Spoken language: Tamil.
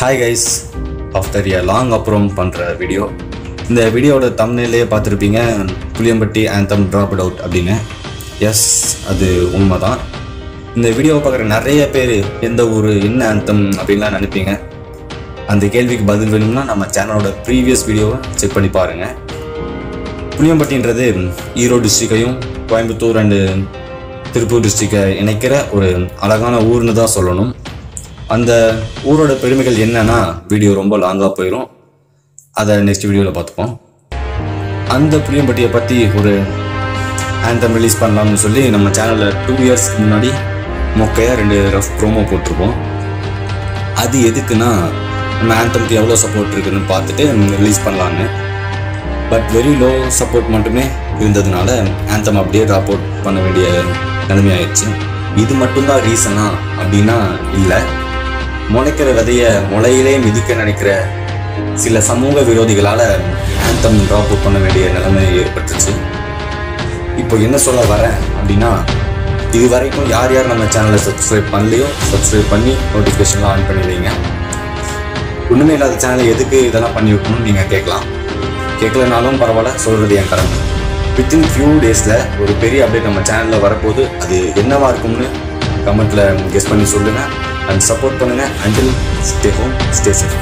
Hi guys after year long அப்புறம் பண்ணுற வீடியோ இந்த வீடியோவோட தமிழ்நிலையே பார்த்துருப்பீங்க புளியம்பட்டி ஆந்தம் ட்ராப் அவுட் அப்படின்னு எஸ் அது உண்மை தான் இந்த வீடியோவை பார்க்குற நிறைய பேர் எந்த ஊர் என்ன ஆந்தம் அப்படின்லாம் நினைப்பீங்க. அந்த கேள்விக்கு பதில் வேணும்னா நம்ம சேனலோட ப்ரீவியஸ் வீடியோவை செக் பண்ணி பாருங்கள் புளியம்பட்டின்றது ஈரோடு டிஸ்ட்ரிக்டையும் கோயம்புத்தூர் அண்டு திருப்பூர் டிஸ்ட்ரிக்டை இணைக்கிற ஒரு அழகான ஊர்னு தான் சொல்லணும். அந்த ஊரோட பெருமைகள் என்னன்னா வீடியோ ரொம்ப லாங்காக போயிடும் அதை நெக்ஸ்ட் வீடியோவில் பார்த்துப்போம். அந்த புளியம்பட்டியை பற்றி ஒரு ஆந்தம் ரிலீஸ் பண்ணலாம்னு சொல்லி நம்ம சேனலில் டூ இயர்ஸ்க்கு முன்னாடி மொக்கையாக ரெண்டு ரஃப் ப்ரோமோ போட்டிருப்போம். அது எதுக்குன்னா நம்ம ஆந்தம்க்கு எவ்வளோ சப்போர்ட் இருக்குன்னு பார்த்துட்டு ரிலீஸ் பண்ணலான்னு பட் வெரி லோ சப்போர்ட் மட்டுமே இருந்ததுனால ஆந்தம் அப்படியே ட்ராப் அவுட் பண்ண வேண்டிய நிலைமையாயிடுச்சு. இது மட்டும்தான் ரீசனா அப்படின்னா இல்லை. முளைக்கிற விதைய முளையிலே மிதிக்க நினைக்கிற சில சமூக விரோதிகளால் ஆந்தம் ட்ராப் பண்ண வேண்டிய நிலைமை ஏற்பட்டுச்சு. இப்போ என்ன சொல்ல வரேன் அப்படின்னா இது வரைக்கும் யார் யார் நம்ம சேனலை சப்ஸ்கிரைப் பண்ணலையோ சப்ஸ்கிரைப் பண்ணி நோட்டிஃபிகேஷன்லாம் ஆன் பண்ணி வைங்க ஒன்றுமே இல்லாத சேனலை எதுக்கு இதெல்லாம் பண்ணி வைக்கணும்னு நீங்கள் கேட்கலாம். கேட்கலனாலும் பரவாயில்ல சொல்கிறது என் கடமை. வித்தின் ஃபியூ டேஸில் ஒரு பெரிய அப்டேட் நம்ம சேனலில் வரப்போது அது என்னவாக இருக்கும்னு கமெண்ட்டில் கெஸ் பண்ணி சொல்லுங்கள் அண்ட் சப்போர்ட் பண்ணுங்கள் until stay home stay safe.